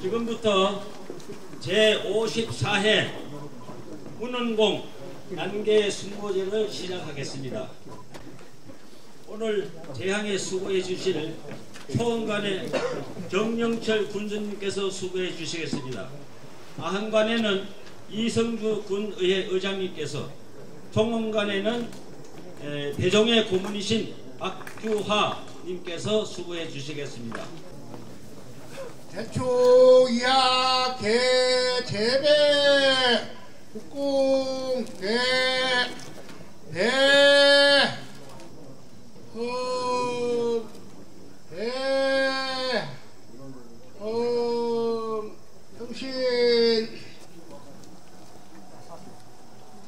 지금부터 제54회 운원공 단계 승고제를 시작하겠습니다. 오늘 재항에 수고해 주실 초원관의 정영철 군수님께서 수고해 주시겠습니다. 아한관에는 이성주 군의회 의장님께서 총원관에는 에, 대종의 고문이신 박규화 님께서 수고해 주시겠습니다. 대초 이하 개 재배 국공 대대 흠, 대, 흠, 정신,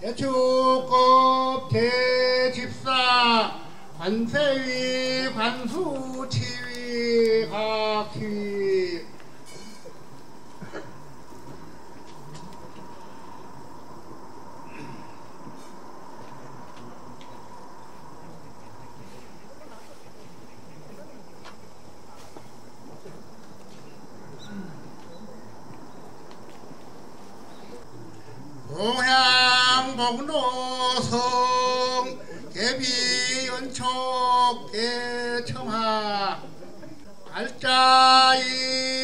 대축급 대집사, 관세위, 관수, 치위, 각휘, 동양 복로성 개비 연촉 개청하. 알짜인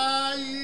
I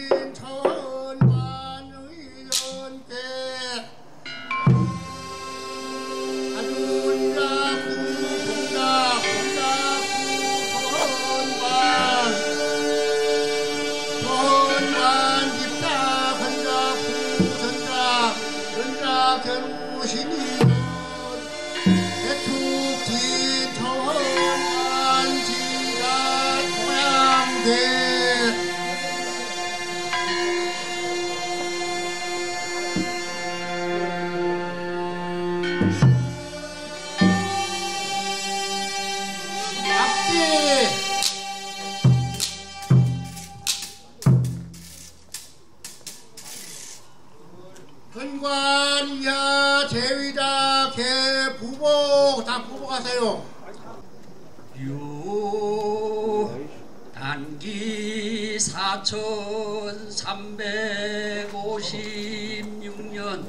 단기 4356년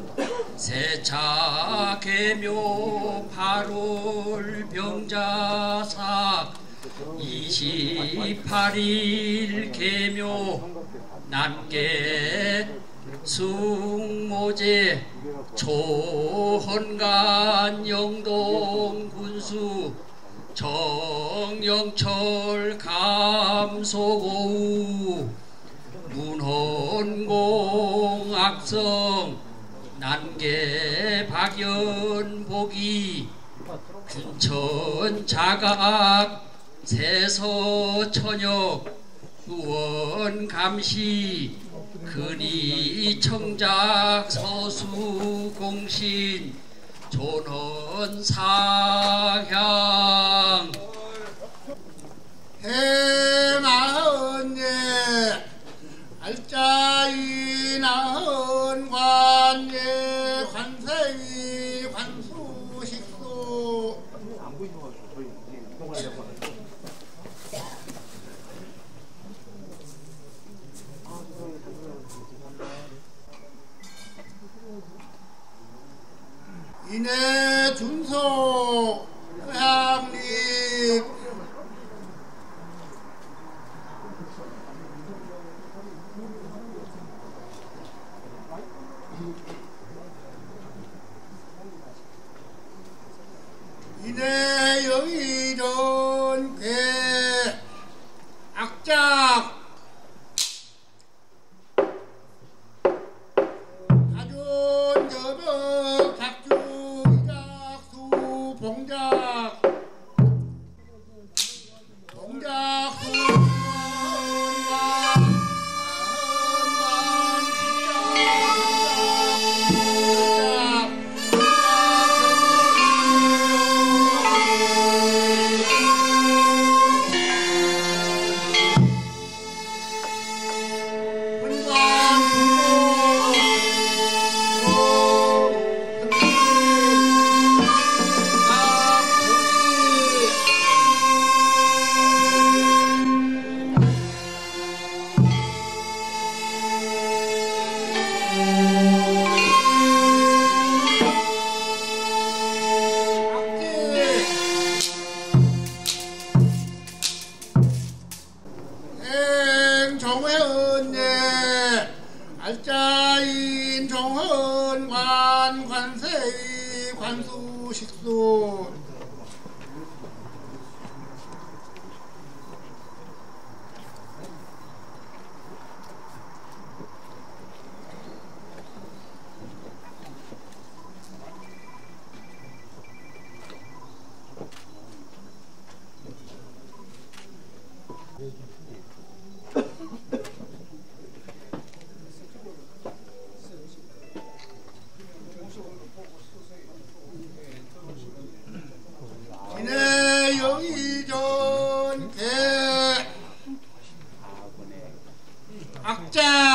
세차 개묘 8월 병자사 28일 개묘 남계 숭모제 초헌간 영동 군수 정영철 감소고우 문헌공 악성 난계 박연복이 균천 자각 세서 천역 의원 감시 근이 청작 서수 공신 존헌 사향. 해마은예 악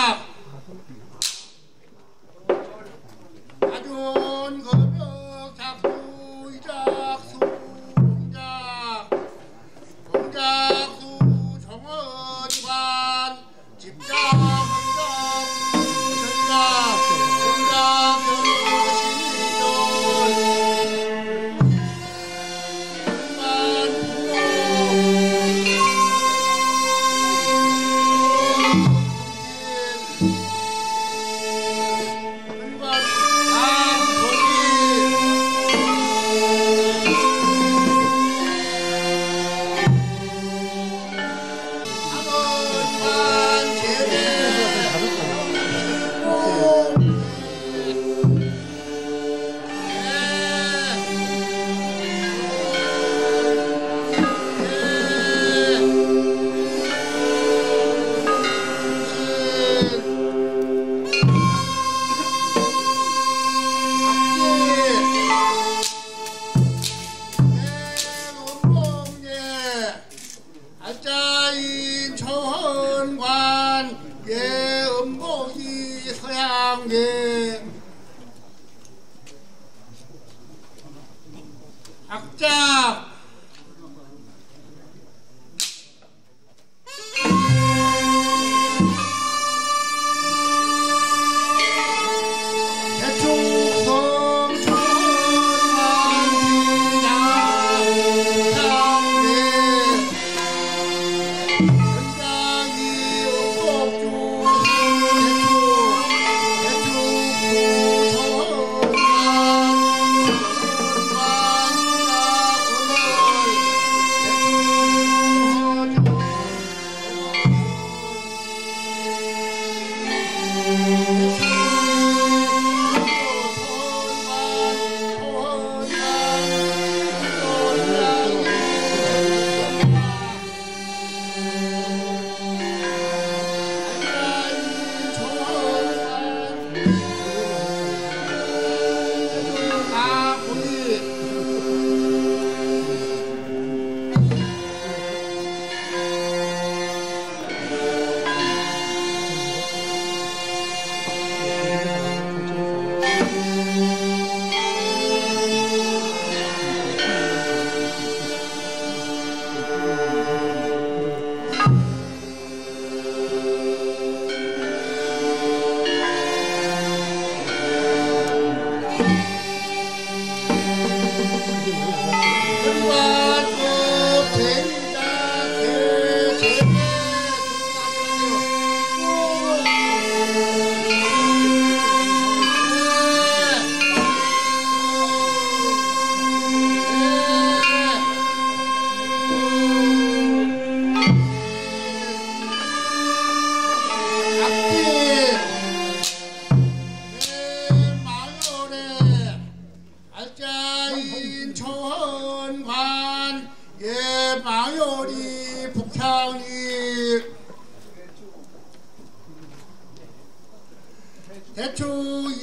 대추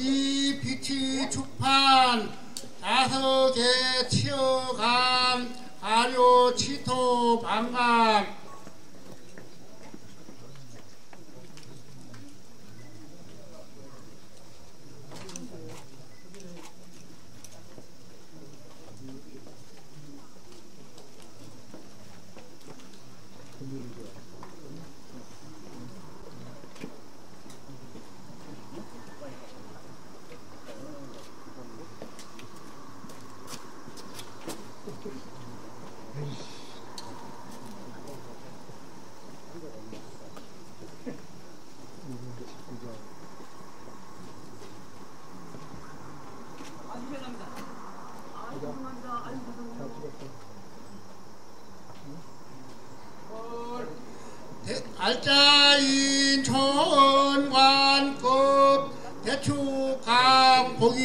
이 빛이 축판 다섯 개 치어감 가료 치토 방감 대- 알짜인 천관급 대추 강복이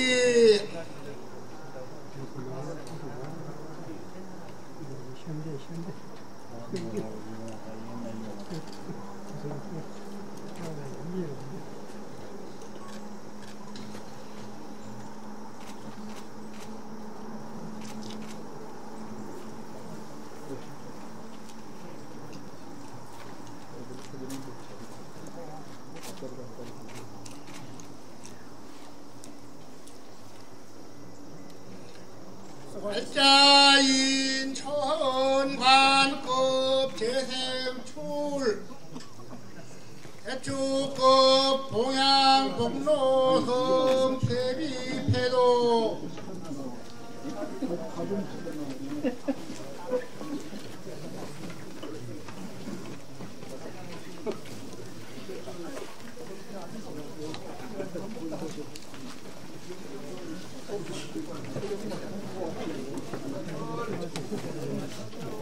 알짜인 천관급 재생출. 대추급 봉양 복로성 폐비패도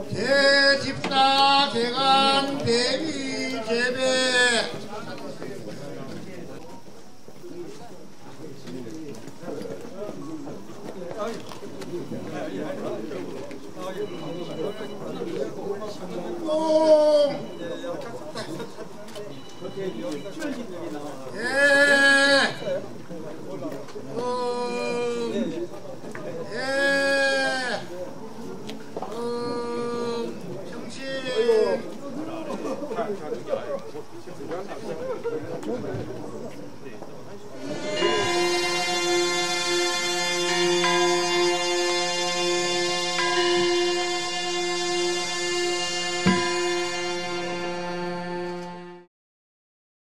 대집사 개간 대비 재배 뽕 예. 음.